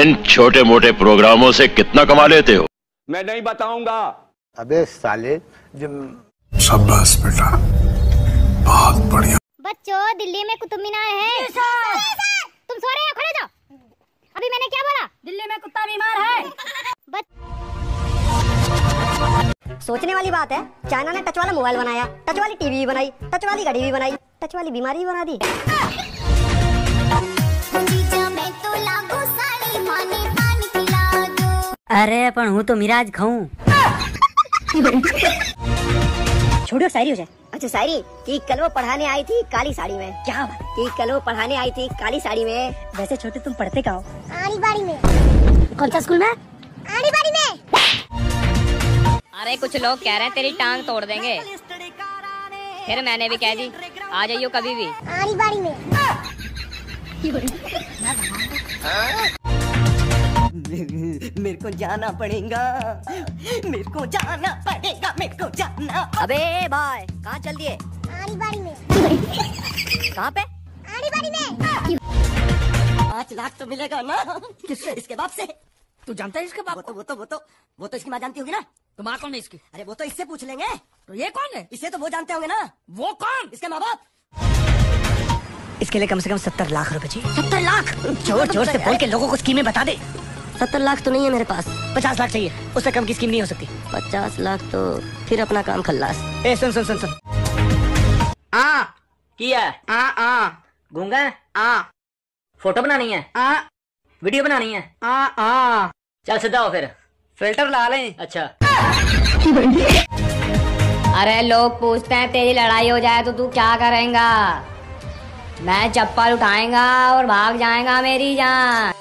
इन छोटे मोटे प्रोग्रामों से कितना कमा लेते हो? मैं नहीं बताऊँगा। अबे साले जब शाबाश बेटा। बहुत बढ़िया। बच्चों दिल्ली में कुतुब मीनार है। तुम सो रहे हो खड़े जाओ। अभी मैंने क्या बोला? दिल्ली में कुत्ता बीमार है। सोचने वाली बात है। चाइना ने टच वाला मोबाइल बनाया टच वाली टीवी बनाई टच वाली घड़ी भी बनाई टच वाली बीमारी भी बना दी। अरे पण हूँ तो मिराज खाऊं। छोड़ो शायरी हो जाए। अच्छा शायरी। की कल वो पढ़ाने आई थी काली साड़ी में। क्या बात कल वो पढ़ाने आई थी काली साड़ी में। वैसे छोटे तुम पढ़ते का हो? बाड़ी में। कौन सा स्कूल में? आड़ी अरे कुछ लोग कह रहे हैं तेरी टांग तोड़ देंगे। फिर मैंने भी कह दी आ जाइयो कभी भी। बाड़ी में मेरे को जाना पड़ेगा मेरे को जाना पड़ेगा मेरे को जाना। अबे भाई कहाँ चल दिए? आड़ी बाड़ी में कहाँ पे? बाड़ी में। पाँच लाख तो मिलेगा ना किससे? इसके बाप से। तू जानता है इसके बाप वो तो वो तो वो तो वो तो इसकी माँ जानती होगी ना। तो माँ कौन है इसकी? अरे वो तो इससे पूछ लेंगे। तो ये कौन है? इसे तो वो जानते होंगे ना। वो कौन? इसके माँ बाप इसके लिए कम से कम सत्तर लाख रुपए चाहिए। सत्तर लाख? ज़ोर ज़ोर से बोल के लोगों को स्कीमें बता दे। सत्तर लाख तो नहीं है मेरे पास। पचास लाख चाहिए। उससे कम की स्कीम नहीं हो सकती। पचास लाख तो फिर अपना काम खल्लास। ए सुन सुन सुन सुन। आ। किया आ आ। गूँगा? आ। फ़ोटो बनानी है? आ। वीडियो बनानी है। आ आ। चल सीधा हो फिर। फ़िल्टर ला लें। अच्छा। अरे लोग पूछते हैं तेरी लड़ाई हो जाए तो तू क्या करेगा? मैं चप्पल उठाएगा और भाग जाएगा मेरी जान।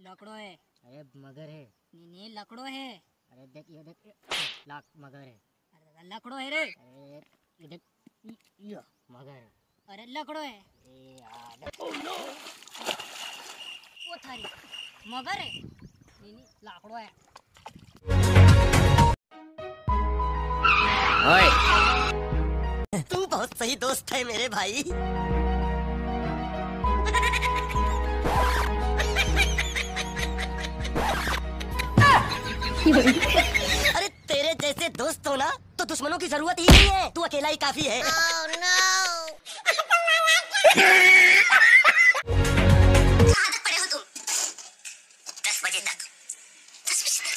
लकड़ो है। अरे मगर है। नहीं लकड़ो है। अरे देख ये देख लाख मगर है। अरे लकड़ो है रे। अरे ये देख ये मगर है। अरे लकड़ो है। ए यार वो थारी। मगर है। नहीं नहीं लाकड़ो है। तू बहुत सही दोस्त है मेरे भाई। अरे तेरे जैसे दोस्त हो ना तो दुश्मनों की ज़रूरत ही नहीं है। तू अकेला ही काफ़ी है। कहाँ तक तुम। दस बजे तक। दस बजे तक?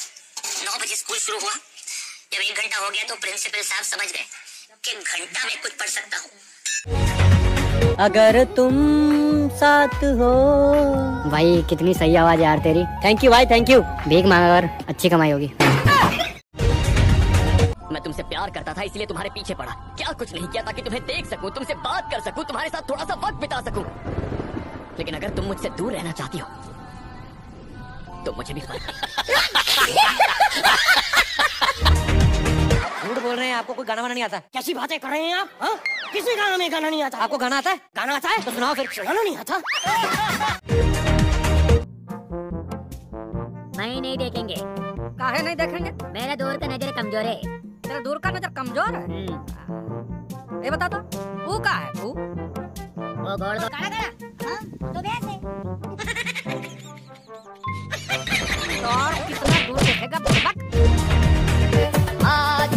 नौ बजे स्कूल शुरू हुआ। जब एक घंटा हो गया तो प्रिंसिपल साहब समझ गए। कि घंटा में कुछ पढ़ सकता हूँ? अगर तुम साथ हो। भाई कितनी सही आवाज़ यार तेरी। थैंक यू भाई थैंक यू भीख मांगा कर अच्छी कमाई होगी। मैं तुमसे प्यार करता था इसलिए तुम्हारे पीछे पड़ा। क्या कुछ नहीं किया ताकि तुम्हें देख सकूँ तुमसे बात कर सकूँ तुम्हारे साथ थोड़ा सा वक्त बिता सकूँ। लेकिन अगर तुम मुझसे दूर रहना चाहती हो तो मुझे भी झूठ बोल रहे हैं आपको कोई गाना वाना नहीं आता? कैसी बातें कर रहे हैं आप हाँ? किसी गाना में गाना नहीं आता? आपको गाना आता है? गाना आता है? तो सुनाओ फिर। गाना नहीं आता? नहीं नहीं देखेंगे। काहे नहीं देखेंगे? मेरा दूर का नज़र कमज़ोर है। तेरा दूर का नज़र कमज़ोर है? ये बता तो वो का है वो वो गोड़ दो। काड़ा काड़ा हाँ तो वैसे और कितना दूर देखेगा बुड़बक आज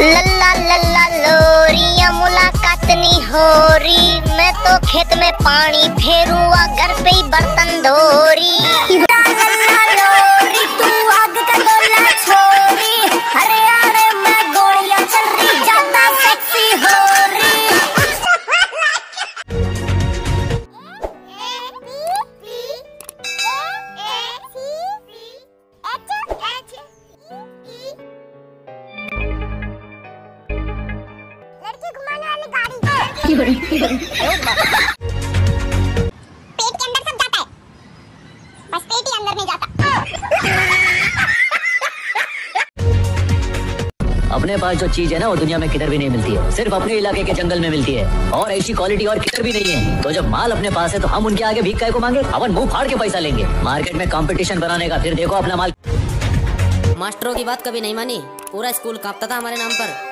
लल्ला लल्ला लोरिया मुलाकात नहीं हो रही। मैं तो खेत में पानी फेरूँगा घर पे ही बर्तन धो रही लोरी तू आग का गोला छोरी। अपने पास जो चीज़ है ना, वो दुनिया में किधर भी नहीं मिलती है। सिर्फ़ अपने इलाके के जंगल में मिलती है। और ऐसी क्वालिटी और किधर भी नहीं है। तो जब माल अपने पास है तो हम उनके आगे भीख को मांगे, अपन मुँह फाड़ के पैसा लेंगे। मार्केट में कंपटीशन बनाने का, फिर देखो अपना माल मास्टरों की बात कभी नहीं मानी। पूरा स्कूल कांपता था हमारे नाम पर।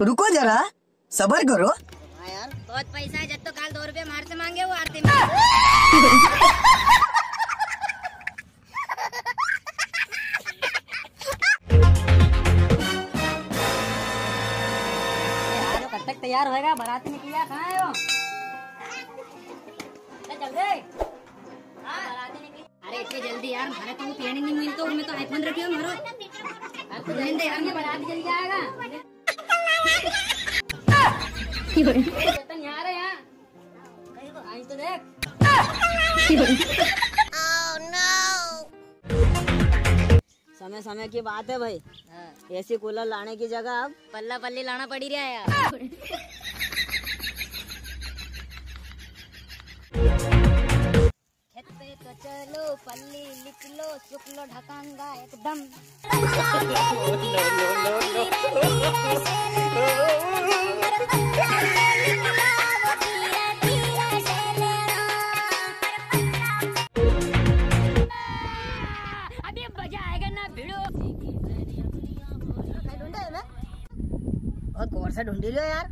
रुको जरा सबर करो। यार बहुत पैसा है जब तो काल दो रुपए मार से मांगे वो आरती में। तैयार होएगा बाराती में किया कहाँ है वो? पेड़ नहीं मिल तो उनमें तो आईफोन रखे हो मारो। यार तो यार बाराती यहाँ है। तो देख। समय समय की बात है भाई। ऐसी कूलर लाने की जगह अब पल्ला पल्ली लाना पड़ी रहा है पल्ली लिख लो सुख लो ढकांगा एकदम। अभी मज़ा आएगा ना भिड़ो। बहुत गौर से ढूंढी लियो यार।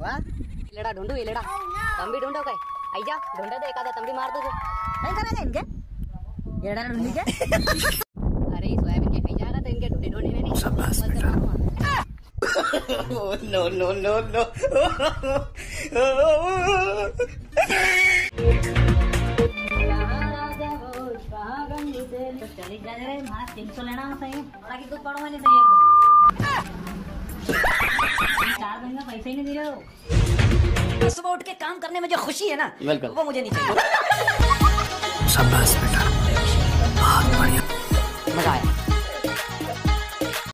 वाह। लेड़ा ढूंढू ये लेड़ा। तुम भी ढूंढो काय आई जा ढूंढे तो एक आधा तुम भी मार दो नहीं करेगा इनके? ये ढूंढी के अरे सोयाबीन के कहीं जाएगा तो इनके ढूंढे ढूंढे में नहीं शाबाश बस बेटा। मारूँगा। तो जा रे मारा तीन सौ लेना सही थोड़ा की कुछ पड़ो नहीं सही चार दिन में पैसे ही नहीं दे रहे हो सुबह उठ के काम करने में जो खुशी है ना वो मुझे नहीं चाहिए बहुत बढ़िया मज़ा आया